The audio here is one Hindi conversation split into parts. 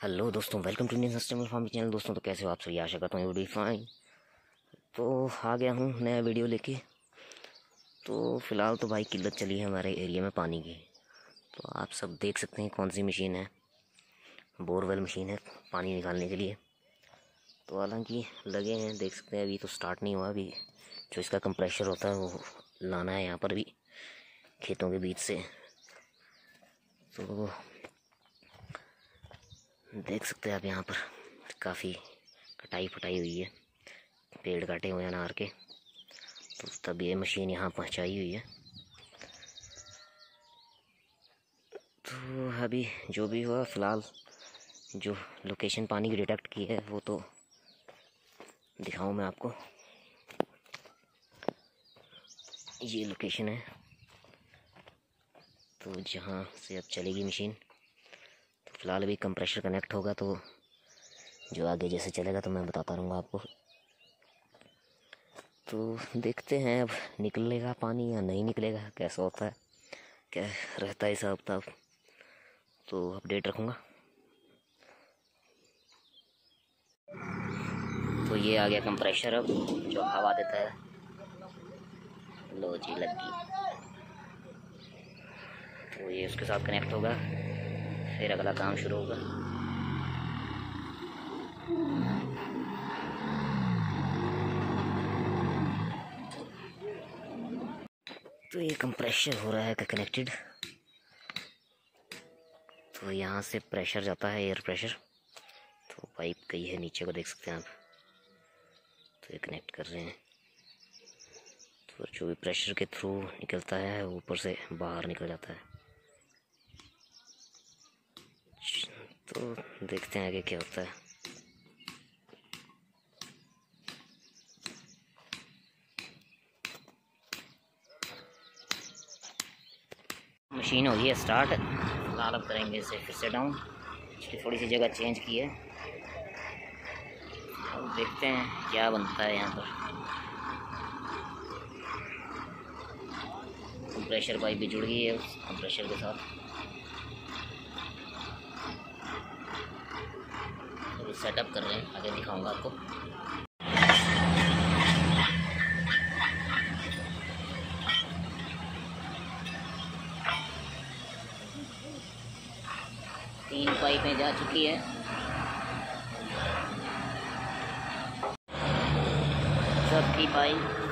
हेलो दोस्तों welcome to Indian sustainable farming channel दोस्तों तो कैसे हो आप सभी? आशा करता हूँ बी फाइन तो आ गया हूँ नया वीडियो लेके। तो फ़िलहाल तो भाई किल्लत चली है हमारे एरिया में पानी की। तो आप सब देख सकते हैं कौन सी मशीन है। बोरवेल मशीन है पानी निकालने के लिए। तो हालाँकि लगे हैं, देख सकते हैं, अभी तो स्टार्ट नहीं हुआ अभी। जो इसका कंप्रेशर होता है, वो लाना है यहाँ पर भी खेतों के बीच से। तो देख सकते हैं आप यहाँ पर। काफ़ी कटाई फटाई हुई है। पेड़ काटे हुए हैं अनार के। तो तब ये मशीन यहाँ पहुँचाई हुई है। तो अभी जो भी हुआ, फ़िलहाल जो लोकेशन पानी की डिटेक्ट की है, वो तो दिखाऊँ मैं आपको। ये लोकेशन है। तो जहाँ से अब चलेगी मशीन फ़िलहाल अभी कंप्रेशर कनेक्ट होगा तो जो आगे जैसे चलेगा तो मैं बताता रहूँगा आपको। तो देखते हैं अब निकलेगा पानी या नहीं निकलेगा, कैसा होता है, क्या रहता है हिसाब किताब। तो अपडेट रखूँगा। तो ये आ गया कंप्रेशर अब, जो हवा देता है। लो जी, लग गई। तो ये उसके साथ कनेक्ट होगा। फिर अगला काम शुरू होगा। तो ये कंप्रेशर हो रहा है कनेक्टेड तो यहाँ से प्रेशर जाता है एयर प्रेशर तो पाइप गई है नीचे को, देख सकते हैं आप। तो ये कनेक्ट कर रहे हैं। तो जो भी प्रेशर के थ्रू निकलता है ऊपर से बाहर निकल जाता है। तो देखते हैं आगे क्या होता है। मशीन हो गई है स्टार्ट फ़िलहाल अब करेंगे इसे फिर से डाउन इसकी थोड़ी सी जगह चेंज की है। अब देखते हैं क्या बनता है यहाँ पर। कंप्रेशर पाइप भी जुड़ गई है कंप्रेशर के साथ। सेटअप कर रहे हैं आगे दिखाऊँगा आपको। तीन पाइपें जा चुकी है। सबकी पाइप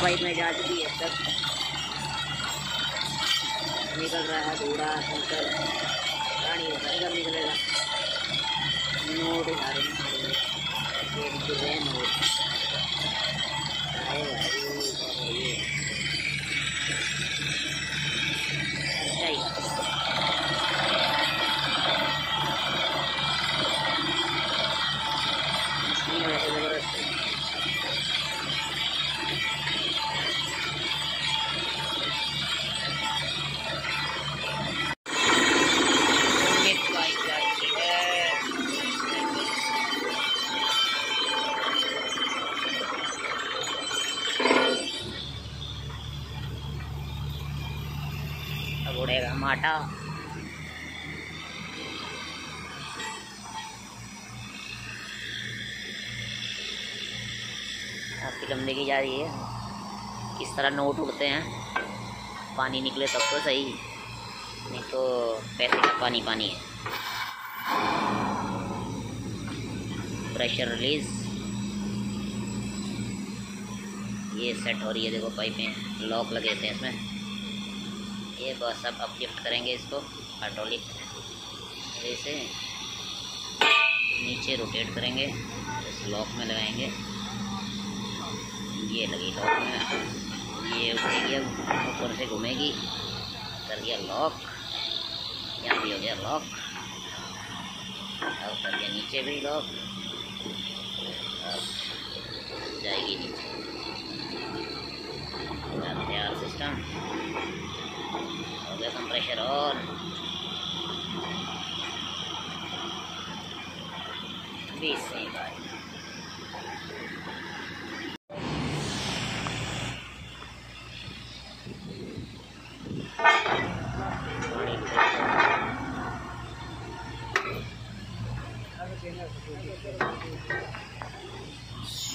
भाई में जा चुकी है तक निकल रहा है धूड़ा कंकर पानी निकल उड़ेगा माटा आपकी लंबे की जा रही है। किस तरह नोट उड़ते हैं। पानी निकले तब तो सही। नहीं तो पैसे का पानी पानी है। Pressure release. ये सेट हो रही है, देखो पाइपें। लॉक लगे थे इसमें। ये बस अब अपलिफ्ट करेंगे इसको हाइड्रोलिक जैसे नीचे रोटेट करेंगे, इस लॉक में लगाएँगे। ये लगी लॉक में। ये उठेगी अब, ऊपर से घूमेगी। कर दिया लॉक यहाँ भी हो गया लॉक अब कर दिया नीचे भी लॉक अब जाएगी नीचे। तैयार system Oh, there's some pressure on. Be safe, guys.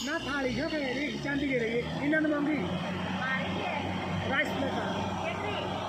ना थाली जो है चांदी के रही इन्होंने मांगी rice plate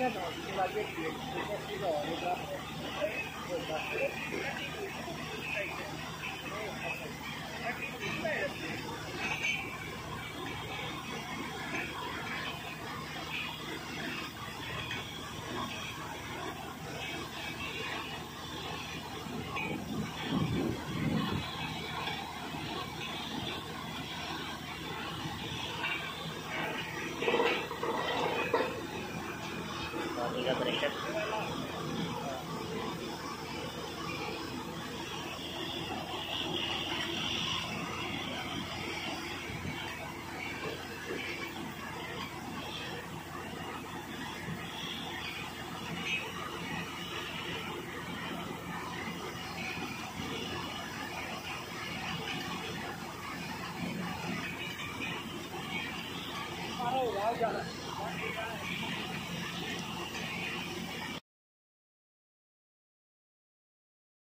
Je vais vous montrer.